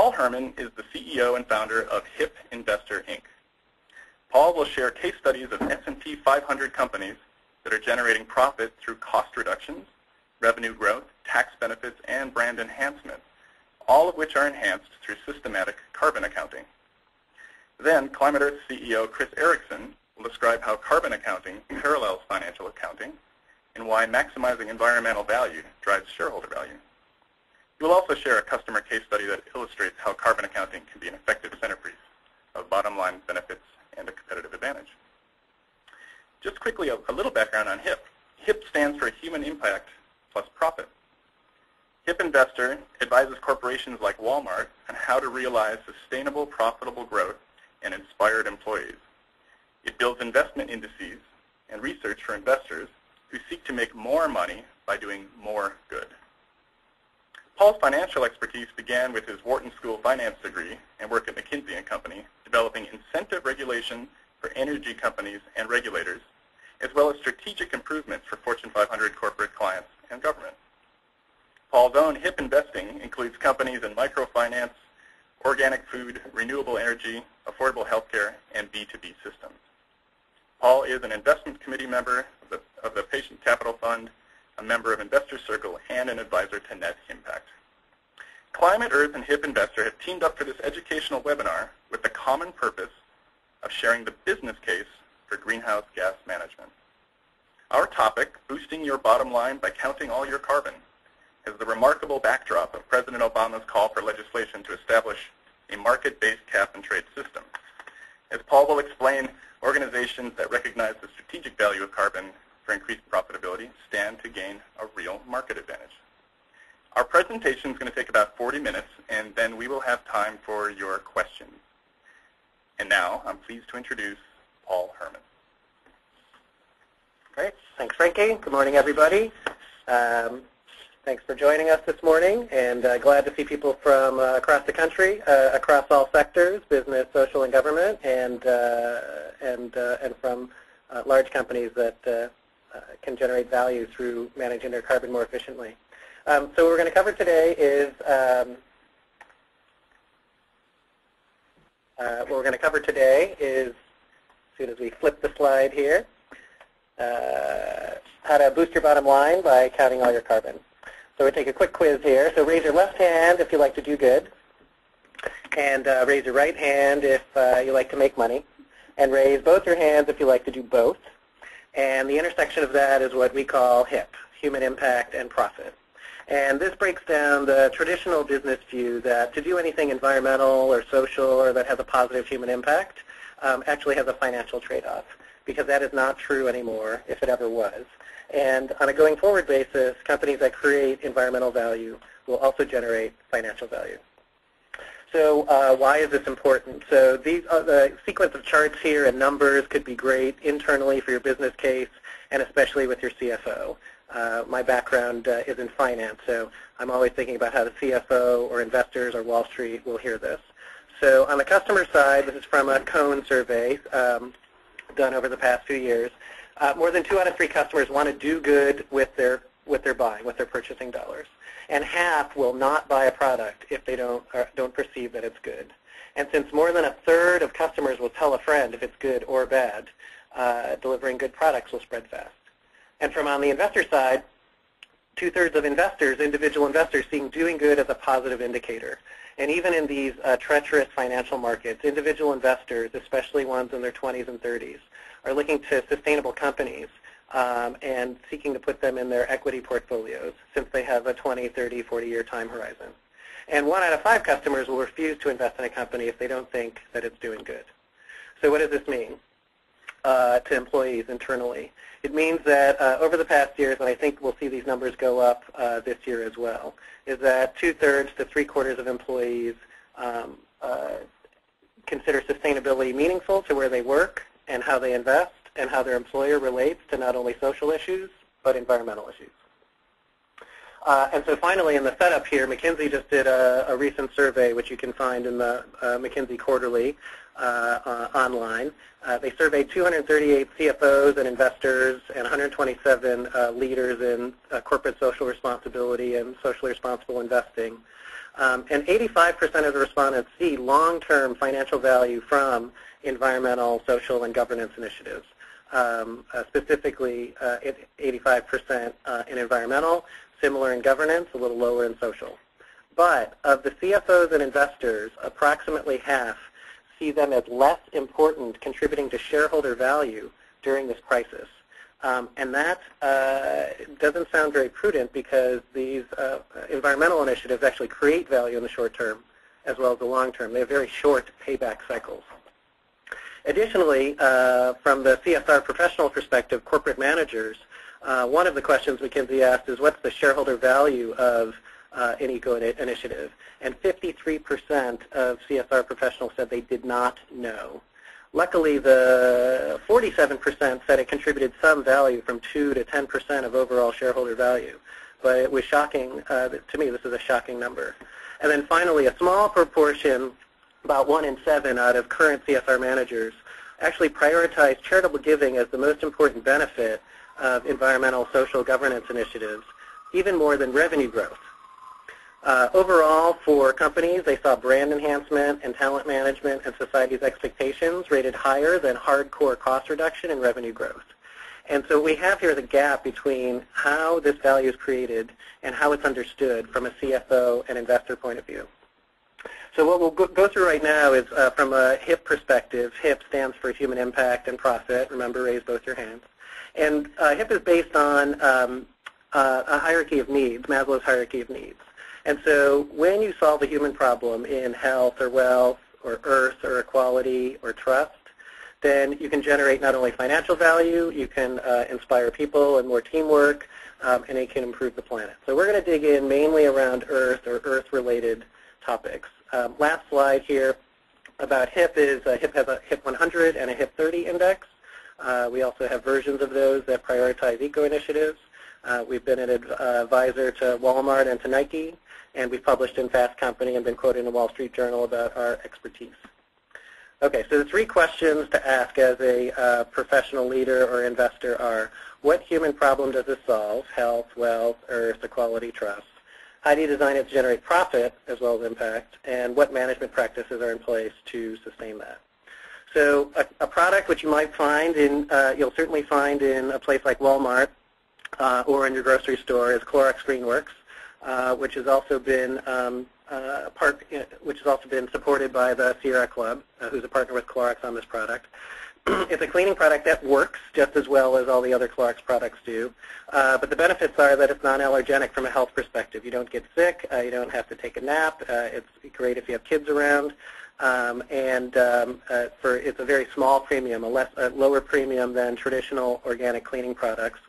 Paul Herman is the CEO and founder of HIP Investor, Inc. Paul will share case studies of S&P 500 companies that are generating profit through cost reductions, revenue growth, tax benefits, and brand enhancement, all of which are enhanced through systematic carbon accounting. Then Climate Earth CEO Chris Erickson will describe how carbon accounting parallels financial accounting and why maximizing environmental value drives shareholder value. He will also share a customer case study that illustrates how carbon accounting can be an effective centerpiece of bottom line benefits and a competitive advantage. Just quickly, a, a little background on HIP. HIP stands for Human Impact plus Profit. HIP Investor advises corporations like Walmart on how to realize sustainable, profitable growth and inspired employees. It builds investment indices and research for investors who seek to make more money by doing more good. Paul's financial expertise began with his Wharton School finance degree and work at McKinsey & Company, developing incentive regulation for energy companies and regulators, as well as strategic improvements for Fortune 500 corporate clients and government. Paul's own HIP investing includes companies in microfinance, organic food, renewable energy, affordable healthcare, and B2B systems. Paul is an investment committee member of the, of the Patient Capital Fund, a member of Investor Circle, and an advisor to Net Impact. Climate Earth and HIP Investor have teamed up for this educational webinar with the common purpose of sharing the business case for greenhouse gas management. Our topic, Boosting Your Bottom Line by Counting All Your Carbon, is the remarkable backdrop of President Obama's call for legislation to establish a market-based cap-and-trade system. As Paul will explain, organizations that recognize the strategic value of carbon for increased profitability stand to gain a real market advantage. Our presentation is going to take about 40 minutes, and then we will have time for your questions. And now, I'm pleased to introduce Paul Herman. Great. Thanks, Frankie. Good morning, everybody. Um, thanks for joining us this morning, and uh, glad to see people from uh, across the country, uh, across all sectors, business, social, and government, and uh, and uh, and from uh, large companies that can generate value through managing their carbon more efficiently. Um, so what we're going to cover today is um, what we're going to cover today is as soon as we flip the slide here uh, how to boost your bottom line by counting all your carbon. So we take a quick quiz here. So raise your left hand if you like to do good, and uh, raise your right hand if uh, you like to make money, and raise both your hands if you like to do both. And the intersection of that is what we call HIP, Human Impact and Profit. And this breaks down the traditional business view that to do anything environmental or social or that has a positive human impact um, actually has a financial trade-off because that is not true anymore if it ever was. And on a going forward basis, companies that create environmental value will also generate financial value. So uh, why is this important? So these are the sequence of charts here and numbers could be great internally for your business case and especially with your CFO. Uh, my background uh, is in finance, so I'm always thinking about how the CFO or investors or Wall Street will hear this. So on the customer side, this is from a Cone survey. Um, done over the past few years, uh, more than two out of three customers want to do good with their with their buying, with their purchasing dollars, and half will not buy a product if they don't uh, don't perceive that it's good. And since more than a third of customers will tell a friend if it's good or bad, uh, delivering good products will spread fast. And from on the investor side, two-thirds of investors, individual investors, seeing doing good as a positive indicator. And even in these uh, treacherous financial markets, individual investors, especially ones in their 20s and 30s, are looking to sustainable companies um, and seeking to put them in their equity portfolios since they have a 20, 30, 40-year time horizon. And one out of five customers will refuse to invest in a company if they don't think that it's doing good. So what does this mean uh, to employees internally? It means that uh, over the past years, and I think we'll see these numbers go up uh, this year as well, is that two-thirds to three-quarters of employees um, uh, consider sustainability meaningful to where they work and how they invest and how their employer relates to not only social issues, but environmental issues. Uh, and so finally, in the setup here, McKinsey just did a, a recent survey, which you can find in the uh, McKinsey Quarterly, online. Uh, they surveyed 238 CFOs and investors and 127 leaders in corporate social responsibility and socially responsible investing. Um, and 85% of the respondents see long-term financial value from environmental, social, and governance initiatives. Um, uh, specifically, uh, 85% uh, in environmental, similar in governance, a little lower in social. But of the CFOs and investors, approximately half see them as less important contributing to shareholder value during this crisis. Um, and that uh, doesn't sound very prudent because these uh, environmental initiatives actually create value in the short term as well as the long term. They have very short payback cycles. Additionally, uh, from the CSR professional perspective, corporate managers, uh, one of the questions McKinsey asked is what's the shareholder value of uh, an eco initiative? And 53% of CSR professionals said they did not know. Luckily, the 47% said it contributed some value from 2 to 10% of overall shareholder value. But it was shocking. Uh, to me, this is a shocking number. And then finally, a small proportion, about 1 in 7 out of current CSR managers, actually prioritize charitable giving as the most important benefit of environmental social governance initiatives, even more than revenue growth. Uh, overall, for companies, they saw brand enhancement and talent management and society's expectations rated higher than hardcore cost reduction and revenue growth. And so we have here the gap between how this value is created and how it's understood from a CFO and investor point of view. So what we'll go through right now is uh, from a HIP perspective. HIP stands for Human Impact and Profit. Remember, raise both your hands. And uh, HIP is based on um, uh, a hierarchy of needs, Maslow's hierarchy of needs. And so when you solve a human problem in health or wealth or earth or equality or trust, then you can generate not only financial value, you can uh, inspire people and more teamwork, um, and it can improve the planet. So we're going to dig in mainly around earth or earth-related topics. Um, last slide here about HIP is uh, HIP has a HIP 100 and a HIP 30 index. Uh, we also have versions of those that prioritize eco-initiatives. Uh, we've been an advisor to Walmart and to Nike, and we've published in Fast Company and been quoted in the Wall Street Journal about our expertise. Okay, so the three questions to ask as a uh, professional leader or investor are, what human problem does this solve? Health, wealth, earth, equality, trust. How do you design it to generate profit as well as impact? And what management practices are in place to sustain that? So a, a product which you might find in, uh, you'll certainly find in a place like Walmart uh, or in your grocery store is Clorox GreenWorks, uh, which has also been um, uh, part, which has also been supported by the Sierra Club, uh, who's a partner with Clorox on this product. it's a cleaning product that works just as well as all the other Clorox products do. Uh, but the benefits are that it's non-allergenic from a health perspective. You don't get sick. Uh, you don't have to take a nap. Uh, it's great if you have kids around. Um, and um, uh, for it's a very small premium, a, less, a lower premium than traditional organic cleaning products.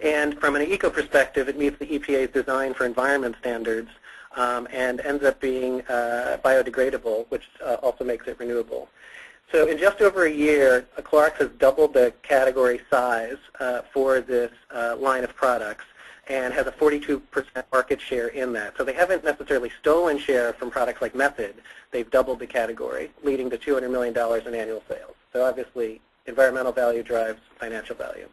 And from an eco perspective, it meets the EPA's design for environment standards um, and ends up being uh, biodegradable, which uh, also makes it renewable. So in just over a year, Clorox has doubled the category size uh, for this uh, line of products and has a 42% market share in that. So they haven't necessarily stolen share from products like Method. They've doubled the category, leading to $200 million in annual sales. So obviously, environmental value drives financial value.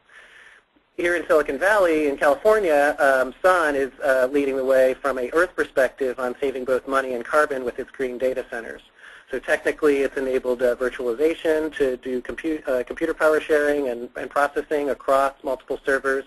Here in Silicon Valley, in California, um, Sun is uh, leading the way from a Earth perspective on saving both money and carbon with its green data centers. So technically, it's enabled uh, virtualization to do compute, uh, computer power sharing and, and processing across multiple servers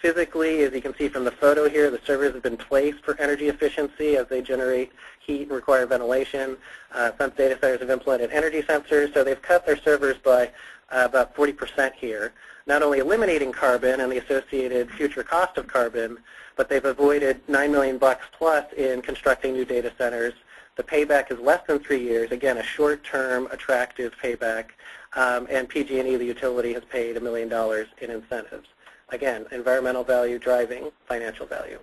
Physically, as you can see from the photo here, the servers have been placed for energy efficiency as they generate heat and require ventilation. Uh, some data centers have implemented energy sensors, so they've cut their servers by uh, about 40% here, not only eliminating carbon and the associated future cost of carbon, but they've avoided 9 million bucks plus in constructing new data centers. The payback is less than three years. Again, a short-term, attractive payback. Um, and PG&E, the utility, has paid a million dollars in incentives. Again, environmental value driving financial value.